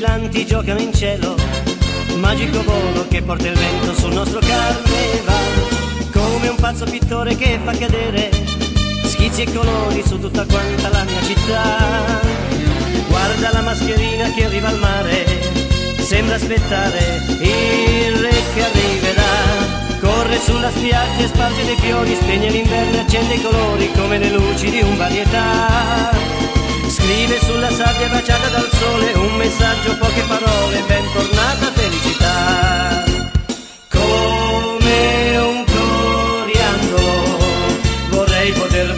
squillanti giocano in cielo, magico volo che porta il vento sul nostro carnevale, come un pazzo pittore che fa cadere schizzi e colori su tutta quanta la mia città. Guarda la mascherina che arriva al mare, sembra aspettare il re che arriverà. Corre sulla spiaggia e sparge dei fiori, spegne l'inverno e accende i colori come le luci di un varietà. Scrive sulla sabbia baciata sole un messaggio, poche parole, bentornata felicità. Come un coriandolo vorrei poter